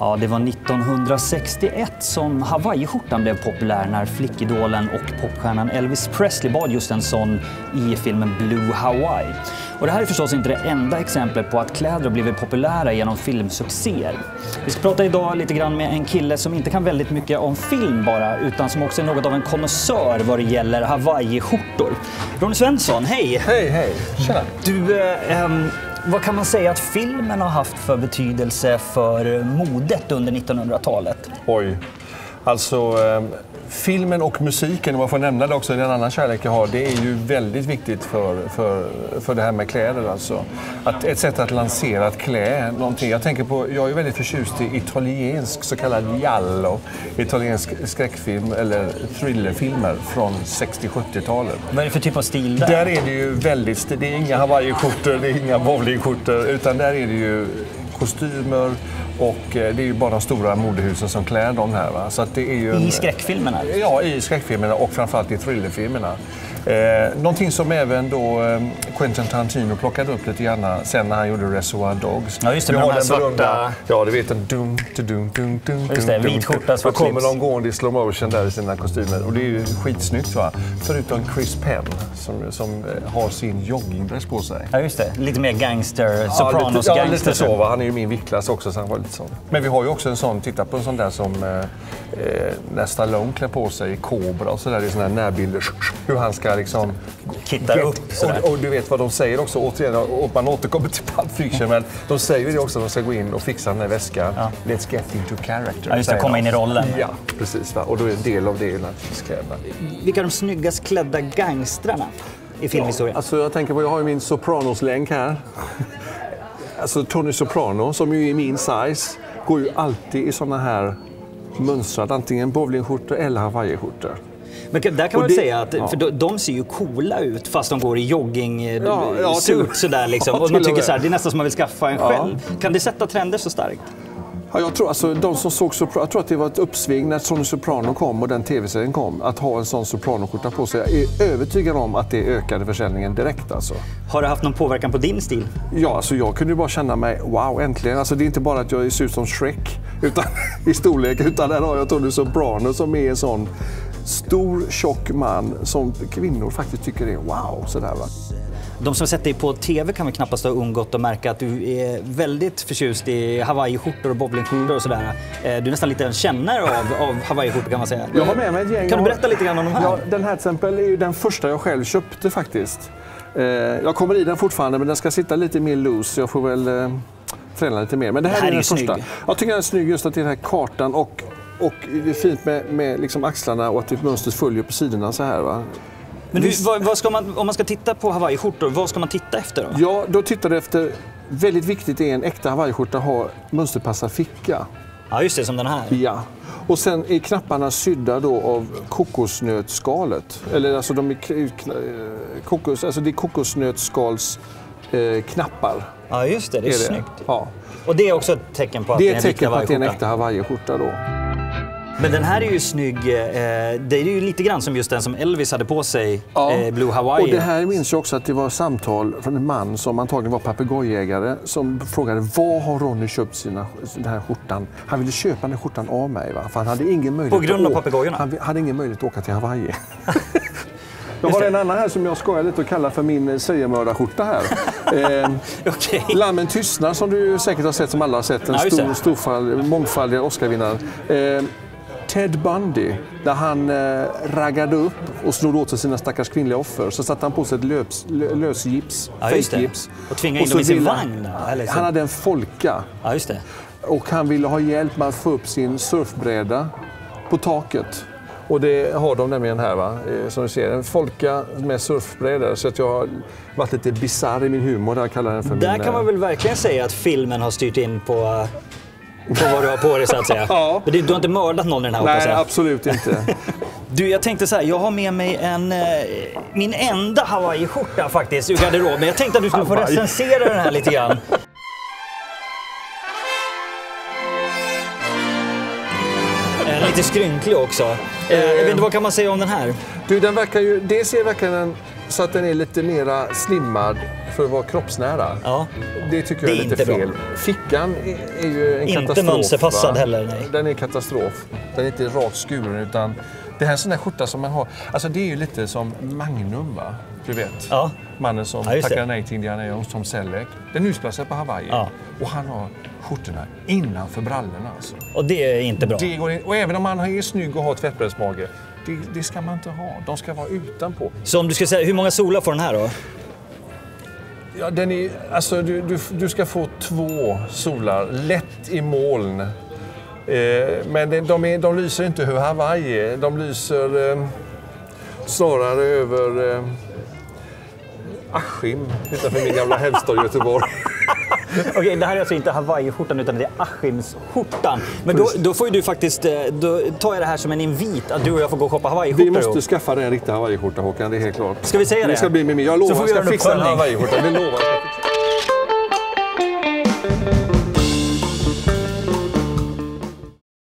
Ja, det var 1961 som hawaiiskjortan blev populär när flickidolen och popstjärnan Elvis Presley bad just en sån i filmen Blue Hawaii. Och det här är förstås inte det enda exemplet på att kläder har blivit populära genom filmsuccéer. Vi ska prata idag lite grann med en kille som inte kan väldigt mycket om film bara, utan som också är något av en konnässör vad det gäller hawaiiskjortor. Ronny Svensson, hej! Hej, hej! Tjena! Du, eh, vad kan man säga att filmen har haft för betydelse för modet under 1900-talet? Oj. Alltså, ehm, filmen och musiken, om jag får nämna det också, det är en annan kärlek jag har, det är ju väldigt viktigt för, för, för det här med kläder. Alltså. Att, ett sätt att lansera, att klä någonting. Jag tänker på, jag är väldigt förtjust i italiensk så kallad giallo, italiensk skräckfilm eller thrillerfilmer från 60-70-talet. Vad är det för typ av stil där? Där är det ju väldigt, det är inga hawaiiskjortor, det är inga bowlingskjortor, utan där är det ju kostymer, och eh, det är ju bara de stora modehusen som klär de här. Va? Så det är ju en... I skräckfilmerna? Ja, i skräckfilmerna och framförallt i thrillerfilmerna. Eh, någonting som även då eh, Quentin Tarantino plockade upp lite grann sen när han gjorde Reservoir Dogs. Ja, just det, med de här svarta... Berömda, ja, du vet en dum, dum, dum, dum, Just det, vit skjorta, svart Då kommer de gående i slow motion där i sina kostymer och det är ju skitsnyggt va. Förutom Chris Penn som, som eh, har sin joggingdress på sig. Ja, just det. Lite mer gangster, Sopranos ja, lite, ja, lite så. Va? Han är ju min viktklass också så han var lite sån. Men vi har ju också en sån, titta på en sån där som eh, eh när Stallone klär på sig i Cobra och sådär i såna här närbilder. Hur han ska liksom kittar upp. Och, och, du vet vad de säger också, återigen, och man återkommer till Pulp Fiction, men de säger ju också att de ska gå in och fixa den här väskan. Ja. Let's get into character. Ja, just det, komma in i rollen. Ja, precis. Va? Och då är en del av det naturligtvis kläderna. Vilka är de snyggast klädda gangstrarna i filmhistorien? Ja, alltså jag tänker på, jag har ju min Sopranos-länk här. Alltså Tony Soprano, som ju är min size, går ju alltid i såna här mönstrade, antingen bowlingskjortor eller hawaiiskjortor. Men där kan man det, säga att ja. för de, de, ser ju coola ut fast de går i jogging eh, ja, ja, suit sådär liksom. och man tycker så här, det är nästan som man vill skaffa en själv. Kan det sätta trender så starkt? Ja, jag, tror, alltså, de som såg Soprano, jag tror att det var ett uppsving när Tony Soprano kom och den tv-serien kom. Att ha en sån Soprano-skjorta på sig. Jag är övertygad om att det ökade försäljningen direkt. Alltså. Har det haft någon påverkan på din stil? Ja, alltså, jag kunde bara känna mig wow, äntligen. Alltså, det är inte bara att jag ser ut som Shrek utan, i storlek, utan där har jag Tony Soprano som är en sån stor, tjock man som kvinnor faktiskt tycker är wow. Sådär, va? De som sett dig på TV kan väl knappast ha undgått att märka att du är väldigt förtjust i hawaiiskjortor och bowlingskjortor och sådär. Eh, du är nästan lite en kännare av, av hawaiiskjortor kan man säga. Jag har med mig ett gäng. Kan du berätta lite grann om de här? Ja, den här till exempel är ju den första jag själv köpte faktiskt. Eh, jag kommer i den fortfarande men den ska sitta lite mer loose. Jag får väl eh, träna lite mer. Men det här, det här är, är den första. Snygg. Jag tycker den är snygg just att det är den här kartan och och det är fint med, med liksom axlarna och att typ mönstret följer på sidorna så här. Va? Men hur, vad, vad ska man, om man ska titta på hawaiiskjortor, vad ska man titta efter då? Ja, då tittar du efter, väldigt viktigt är en äkta hawaiiskjorta har mönsterpassad ficka. Ja, just det, som den här. Ja. Och sen är knapparna sydda då av kokosnötskalet. Eller alltså de är kokos, alltså det är kokosnötskals eh, knappar. Ja, just det. Det är, är snyggt. Det? Ja. Och det är också ett tecken på att det är ett tecken på att det är en äkta hawaiiskjorta då. Men den här är ju snygg. Eh, det är ju lite grann som just den som Elvis hade på sig, ja. Eh, Blue Hawaii. Och det här minns jag också att det var samtal från en man som antagligen var papegojägare som frågade var har Ronny köpt sina, den här skjortan? Han ville köpa den här skjortan av mig. Va? För han hade ingen möjlighet på grund av papegojorna? Han hade ingen möjlighet att åka till Hawaii. Jag har en annan här som jag skojar lite och kallar för min seriemördarskjorta här. eh, okay. Lammen tystnar som du säkert har sett, som alla har sett. En stor, storfall, mångfaldig Oscarvinnare. Eh, Ted Bundy, där han eh, raggade upp och snodde åt sig sina stackars kvinnliga offer. Så satte han på sig ett löps, lösgips, ja, fejkgips. Och tvingade in dem i sin vagn? Han hade en folka. Ja, just det. Och han ville ha hjälp med att få upp sin surfbräda på taket. Och det har de nämligen här, va? Eh, som du ser. En folka med surfbrädor. Så att jag har varit lite bisarr i min humor. Där, kallar den för där min, kan man väl verkligen säga att filmen har styrt in på på vad du har på dig så att säga. ja. Men du har inte mördat någon i den här Nej, absolut inte. Du, jag tänkte så här, jag har med mig en, eh, min enda hawaiiskjorta faktiskt ur garderoben. Jag tänkte att du skulle få recensera den här lite grann. Lite skrynklig också. Eh, inte, vad kan man säga om den här? Du, den verkar ju, dels verkar den så att den är lite mera slimmad för att vara kroppsnära. Ja. Det tycker jag Det är är lite inte bra. fel. Fickan är, är ju en Inte katastrof. mönsterpassad va? heller, nej. Den är katastrof. Den är inte rakt skuren utan det här är en sån där skjorta som man har. Alltså det är ju lite som Magnum va? Du vet. Ja. Mannen som Ja, tackade nej till Indiana Jones, Tom Selleck. Den utspelar sig på Hawaii. Ja. Och han har skjortorna innanför brallorna alltså. Och det är inte bra. Det går in, och även om man är snygg och har tvättbrädesmage, det, det ska man inte ha. De ska vara utanpå. Så om du ska säga, hur många solar får den här då? Ja, den är, alltså, du, du, du ska få två solar, lätt i moln. Eh, men de, de, är, de lyser inte över Hawaii, de lyser eh, snarare över eh, Askim utanför min gamla hemstad Göteborg. Okej, det här är alltså inte Hawaii-skjortan utan det är Askimsskjortan. Men då, då får ju du faktiskt, eh, då tar jag det här som en invit att du och jag får gå och shoppa Vi Hawaii-skjortor måste ihop. skaffa dig en riktig Hawaiiskjorta Håkan, det är helt klart. Ska vi säga det? Det ska bli med mig. Jag lovar, jag vi ska fixa en. Hawaiiskjorta. Det lovar.